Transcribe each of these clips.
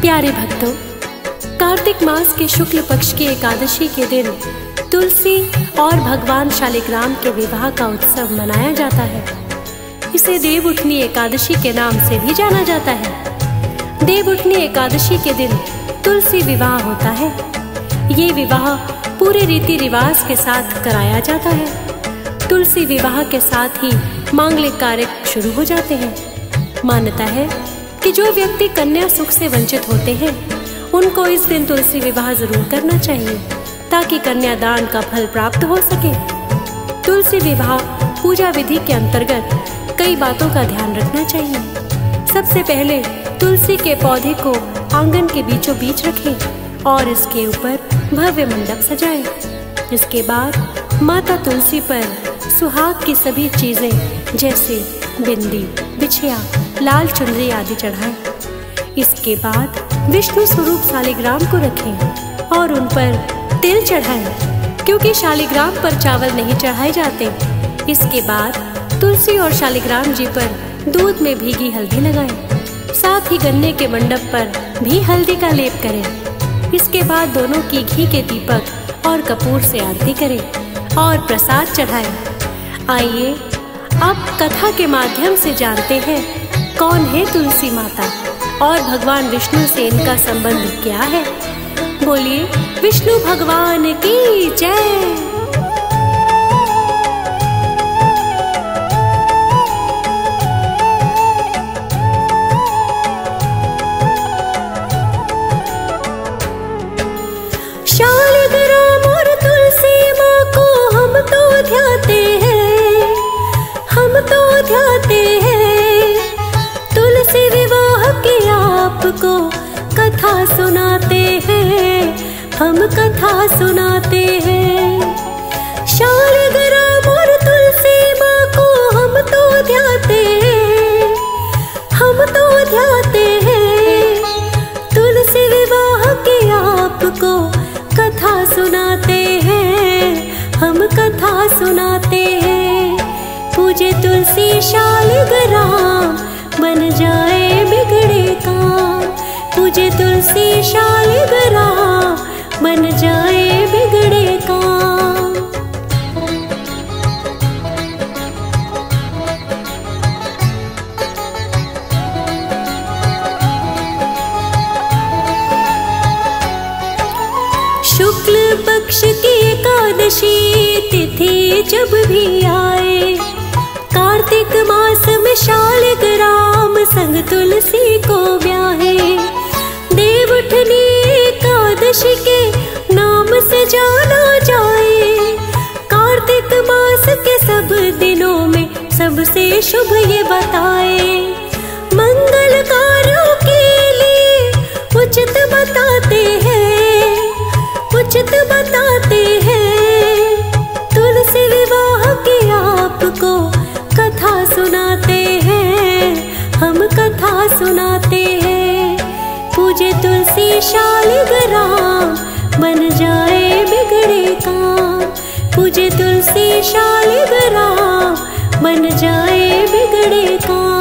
प्यारे भक्तों, कार्तिक मास के शुक्ल पक्ष की एकादशी के दिन तुलसी और भगवान शालिग्राम के विवाह का उत्सव मनाया जाता है। इसे देव उठनी एकादशी के नाम से भी जाना जाता है। देव उठनी एकादशी के दिन तुलसी विवाह होता है। ये विवाह पूरे रीति रिवाज के साथ कराया जाता है। तुलसी विवाह के साथ ही मांगलिक कार्य शुरू हो जाते हैं। मान्यता है कि जो व्यक्ति कन्या सुख से वंचित होते हैं, उनको इस दिन तुलसी विवाह ज़रूर करना चाहिए, ताकि कन्यादान का फल प्राप्त हो सके तुलसी विवाह पूजा विधि के अंतर्गत कई बातों का ध्यान रखना चाहिए सबसे पहले तुलसी के पौधे को आँगन के बीचों बीच रखें और इसके ऊपर भव्य मंडप सजाएँ। इसके बाद माता तुलसी पर सुहाग की सभी चीज़ें, जैसे बिंदी, बिछिया लाल चुनरी आदि चढ़ाएँ। इसके बाद विष्णु स्वरूप शालिग्राम को रखें और उन पर तिल चढ़ाएँ, क्योंकि शालिग्राम पर चावल नहीं चढ़ाए जाते। इसके बाद तुलसी और शालिग्राम जी पर दूध में भीगी हल्दी लगाएँ। साथ ही गन्ने के मंडप पर भी हल्दी का लेप करें। इसके बाद दोनों की घी के दीपक और कपूर से आरती करें और प्रसाद चढ़ाएँ। आइए, अब कथा के माध्यम से जानते हैं कौन है तुलसी माता? और भगवान विष्णु से इनका संबंध क्या है? बोलिए, विष्णु भगवान की जय। शालिग्राम और तुलसी माँ को हम तो ध्याते हम कथा सुनाते हैं। शालिग्राम और तुलसी माँ को हम तो ध्याते हैं। हम तो ध्याते हैं। तुलसी विवाह की आपको कथा सुनाते हैं। हम कथा सुनाते हैं। पूजे तुलसी शालिग्राम बन जाए बिगड़े का पूजे तुलसी शालिग्राम बन जाए बिगड़े काम। शुक्ल पक्ष की एकादशी तिथि जब भी आए, कार्तिक मास में शालिग्राम संग तुलसी को ब्याहे। सब दिनों में सबसे शुभ ये बताए। मंगल कार्यों के लिए उचित बताते हैं, उचित बताते हैं। तुलसी विवाह की आपको कथा सुनाते हैं, हम कथा सुनाते हैं। पूजे तुलसी शालिग्राम, बन जाए बिगड़े काम। पूजे तुलसी शालिग्राम बन जाए बिगड़े काम।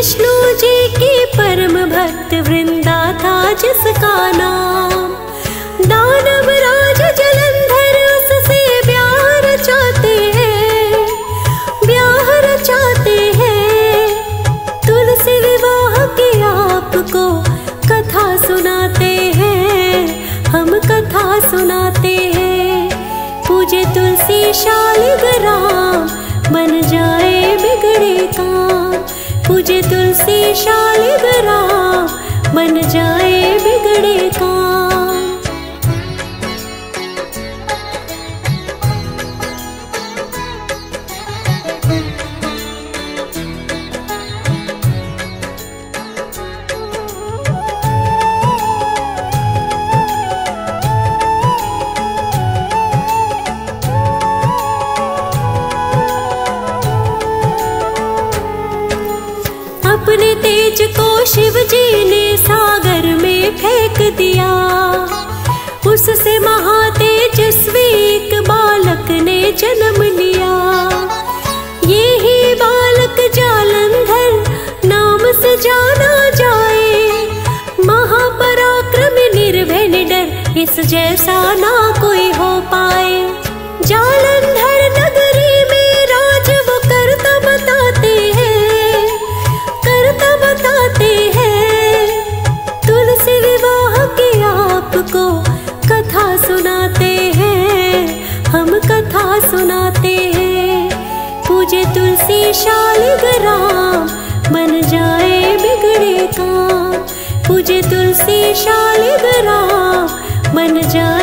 विष्णु जी की परम भक्त वृंदा था, जिसका नाम दानव राज जलंधर उससे प्यार चाहते हैं ब्याह रचाते हैं। तुलसी विवाह की आपको कथा सुनाते हैं, हम कथा सुनाते हैं। पूजे तुलसी शालिग्राम, बन जाए बिगड़े काम। पूजे तुलसी शालिग्राम बन जाए बिगड़े काम। 젖어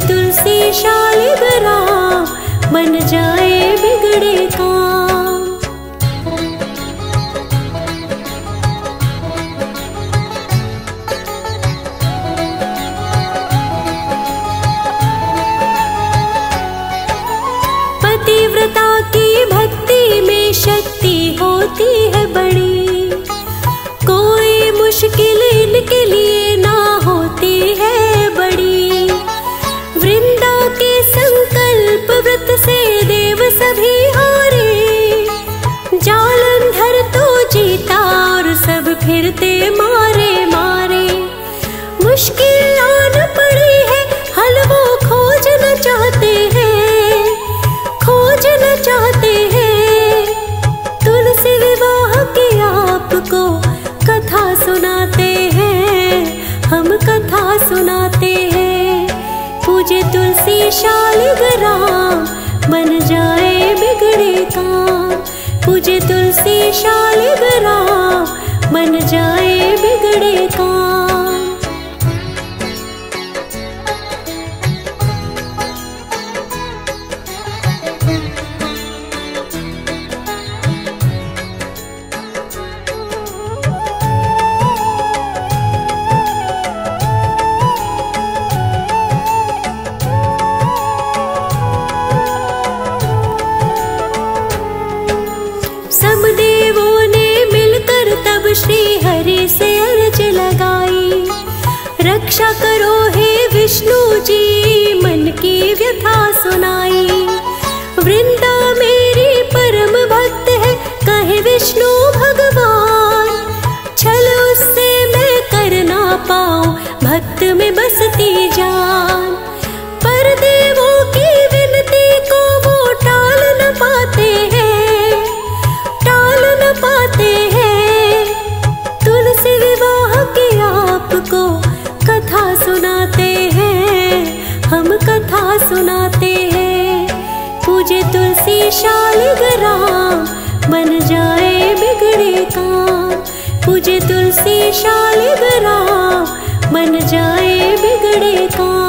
तुलसी शालिब राम बन जाए बिगड़े काम। व्यथा सुनाई। वृंदा मेरी परम भक्त है, कहे विष्णु भगवान। छल उससे मैं कर ना पाऊँ, भक्त में बसती जाऊँ। वैशाली ग्राम बन जाए बिगड़े काम पूजे तुलसी शाली ग्राम बन जाए बिगड़े काम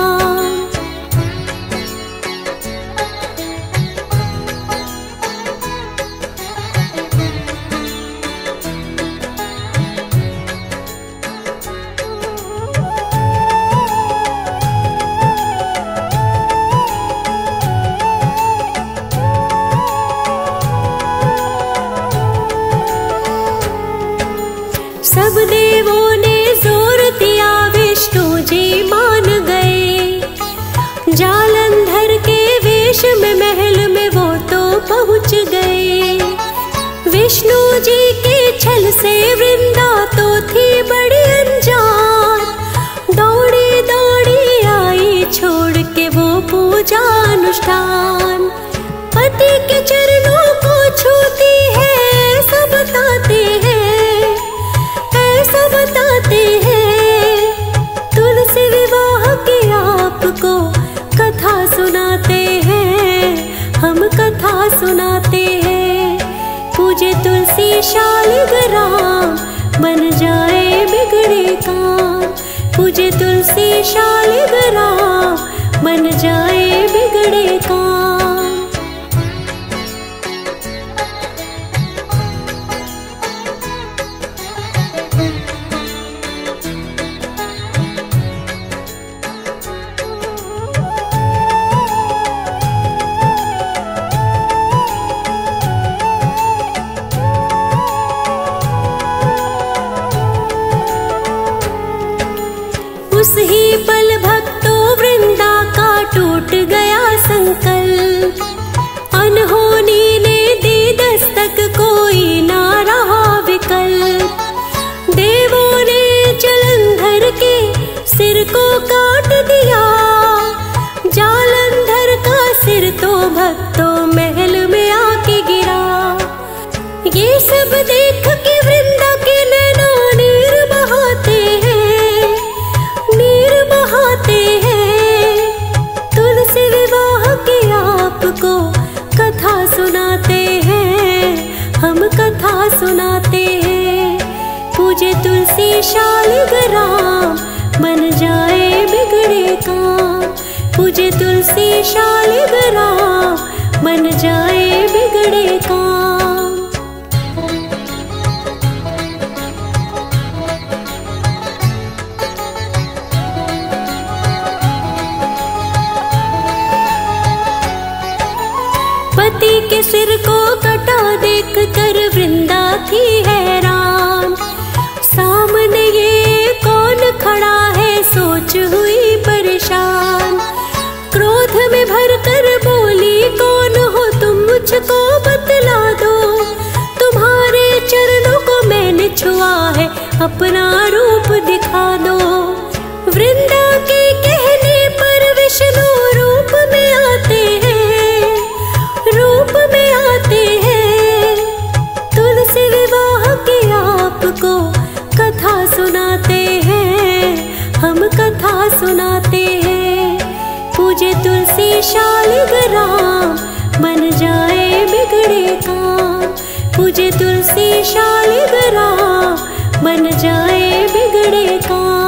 शालिग्राम मन जा को काट दिया। जालंधर का सिर तो भक्तों महल में आके गिरा। ये सब देख के वृंदा के नैना नीर बहाते हैं। नीर बहाते हैं। तुलसी विवाह के आपको कथा सुनाते हैं। हम कथा सुनाते हैं। पूजे तुलसी शालिग्राम जाए बिगड़े का पूजे तुलसी शालिग्राम बन जाए बिगड़े काम। पति के सिर को कटा देख कर वृंदा थी हैरान अपना रूप बिगड़े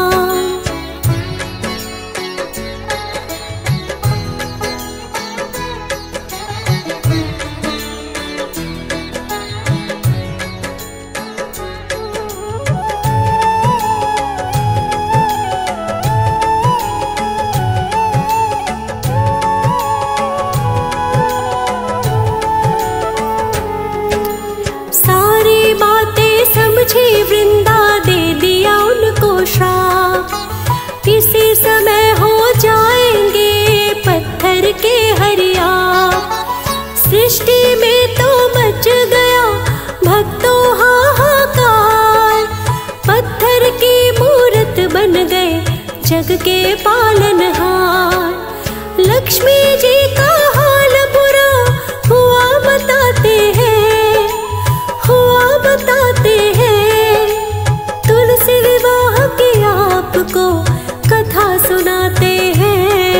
जग के पालनहार लक्ष्मी जी का हाल बुरा हुआ बताते हैं, हुआ बताते हैं। तुलसी विवाह के आपको कथा सुनाते हैं,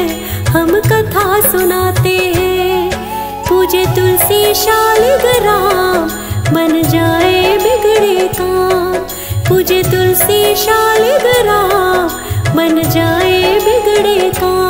हम कथा सुनाते हैं। पूजे तुलसी शालिग्राम बन जाए बिगड़े काम। पूजे तुलसी शालिग्राम बन जाए बिगड़े को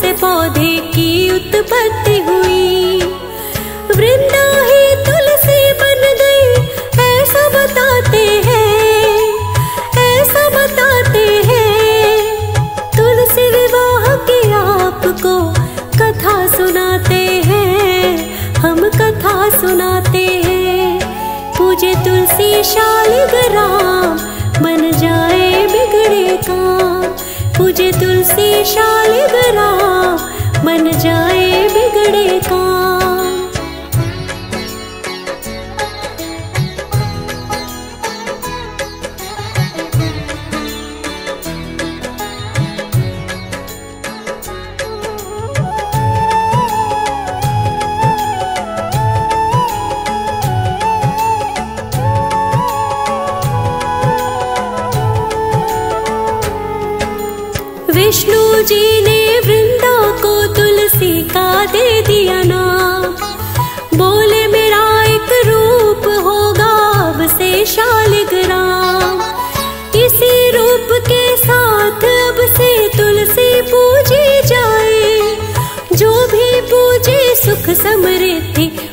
से पौधे की उत्पत्ति हुई। वृंदा ही तुलसी बन गई, ऐसा बताते हैं, ऐसा बताते हैं। तुलसी विवाह की आपको कथा सुनाते हैं, हम कथा सुनाते हैं। पूजे तुलसी शालिग्राम बन जाए बिगड़े काम। पूजे तुलसी शालिग्राम बन जाए बिगड़े काम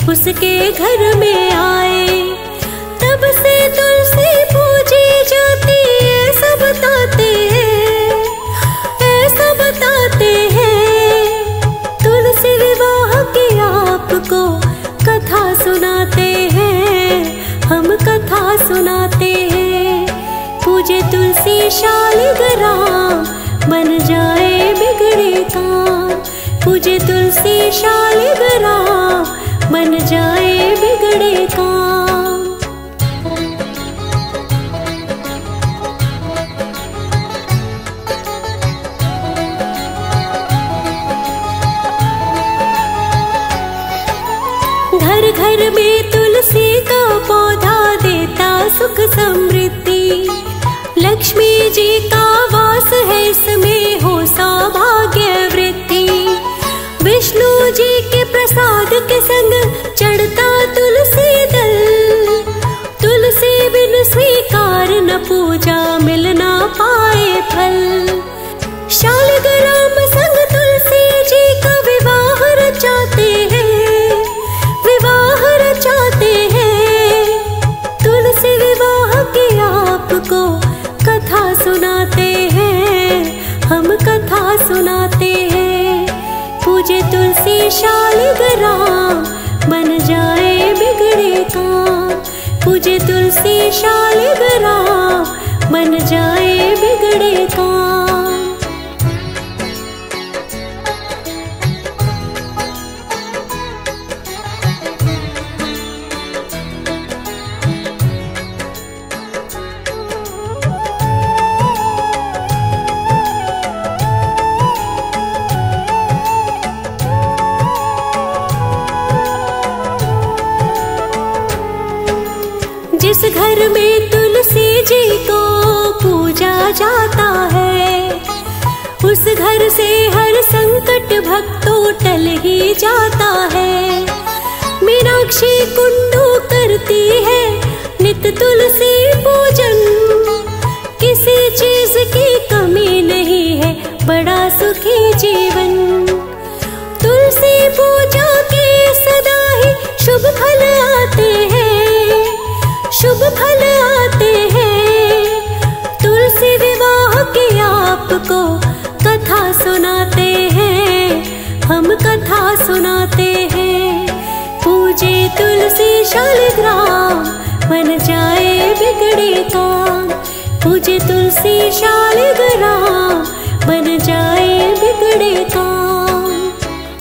उसके घर में आए। तब से तुलसी पूजी जाती है, सब बताते हैं ऐसा बताते हैं। तुलसी विवाह की आपको कथा सुनाते हैं, हम कथा सुनाते हैं। पूजे तुलसी शालिग्राम बन जाए बिगड़े काम। पूजे तुलसी शालिग्राम बन जाए बिगड़े काम। घर घर में तुलसी का पौधा देता सुख समृद्धि। लक्ष्मी जी का तुलसी शालिग्राम मन जाए बिगड़े काम। संकट तो टल ही जाता है। मीनाक्षी कुंडू करती है नित तुलसी शालिग्राम बन जाए बिगड़े काम। पूजे तुलसी शालिग्राम बन जाए बिगड़े काम